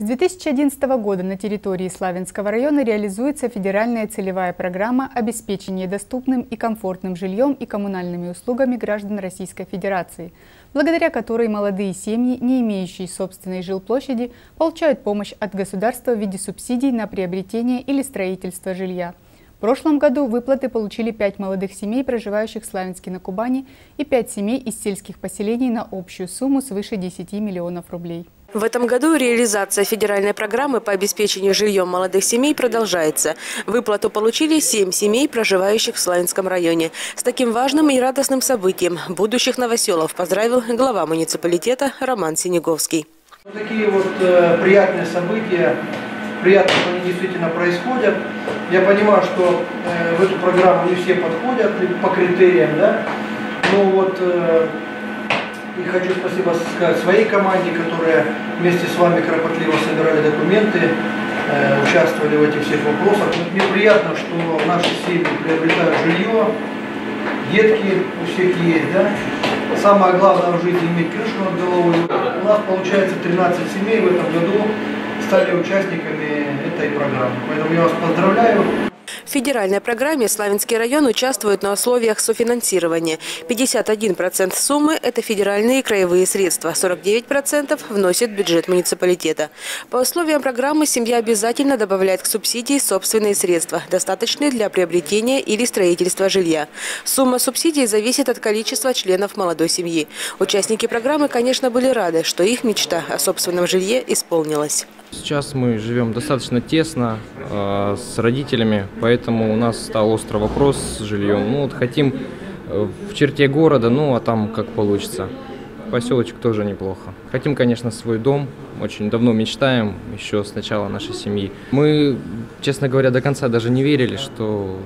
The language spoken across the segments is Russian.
С 2011 года на территории Славянского района реализуется федеральная целевая программа обеспечения доступным и комфортным жильем и коммунальными услугами граждан Российской Федерации, благодаря которой молодые семьи, не имеющие собственной жилплощади, получают помощь от государства в виде субсидий на приобретение или строительство жилья. В прошлом году выплаты получили пять молодых семей, проживающих в Славянске на Кубани, и пять семей из сельских поселений на общую сумму свыше 10 миллионов рублей. В этом году реализация федеральной программы по обеспечению жильем молодых семей продолжается. Выплату получили семь семей, проживающих в Славянском районе. С таким важным и радостным событием будущих новоселов поздравил глава муниципалитета Роман Синеговский. Вот такие вот э, приятные события, приятно, что они действительно происходят. Я понимаю, что э, в эту программу не все подходят по критериям, да, но вот э, и хочу спасибо сказать своей команде, которая вместе с вами кропотливо собирали документы, э, участвовали в этих всех вопросах. Мне приятно, что наши семьи приобретают жилье, детки у всех есть, да. Самое главное в жизни иметь крышу над головой. У нас получается 13 семей в этом году стали участниками этой программы. Поэтому я вас поздравляю. В федеральной программе Славянский район участвует на условиях софинансирования. 51% суммы – это федеральные и краевые средства, 49% вносит бюджет муниципалитета. По условиям программы семья обязательно добавляет к субсидии собственные средства, достаточные для приобретения или строительства жилья. Сумма субсидий зависит от количества членов молодой семьи. Участники программы, конечно, были рады, что их мечта о собственном жилье исполнилась. Сейчас мы живем достаточно тесно э, с родителями, поэтому у нас стал острый вопрос с жильем. Ну вот хотим э, в черте города, ну а там как получится. Поселочек тоже неплохо. Хотим, конечно, свой дом. Очень давно мечтаем, еще с начала нашей семьи. Мы, честно говоря, до конца даже не верили, что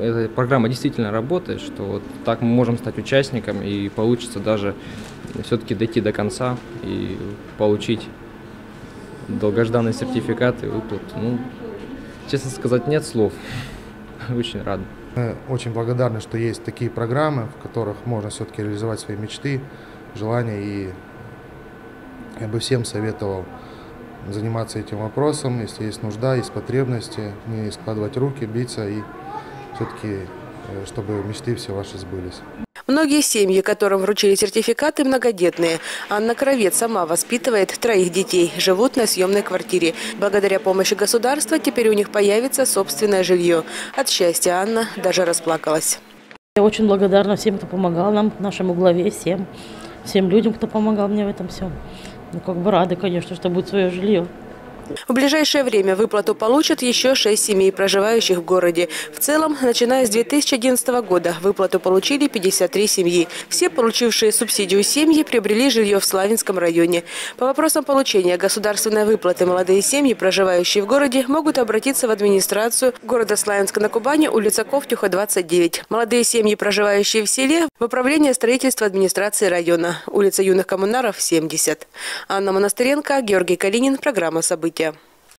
эта программа действительно работает, что вот так мы можем стать участником и получится даже все-таки дойти до конца и получить долгожданный сертификат и выплат. Ну, честно сказать, нет слов. Очень рад. Мы очень благодарны, что есть такие программы, в которых можно все-таки реализовать свои мечты, желания. И я бы всем советовал заниматься этим вопросом, если есть нужда, есть потребности, не складывать руки, биться и все-таки, э, чтобы мечты все ваши сбылись. Многие семьи, которым вручили сертификаты, многодетные. Анна Кровец сама воспитывает троих детей, живут на съемной квартире. Благодаря помощи государства теперь у них появится собственное жилье. От счастья Анна даже расплакалась. Я очень благодарна всем, кто помогал нам, нашему главе, всем, всем людям, кто помогал мне в этом всем. Ну, как бы рады, конечно, что будет свое жилье. В ближайшее время выплату получат еще шесть семей, проживающих в городе. В целом, начиная с 2011 года, выплату получили 53 семьи. Все получившие субсидию семьи приобрели жилье в Славянском районе. По вопросам получения государственной выплаты молодые семьи, проживающие в городе, могут обратиться в администрацию города Славянска на Кубани, улица Ковтюха, 29. Молодые семьи, проживающие в селе, в управление строительства администрации района, улица Юных коммунаров, 70. Анна Монастыренко, Георгий Калинин, программа «События». Вместе.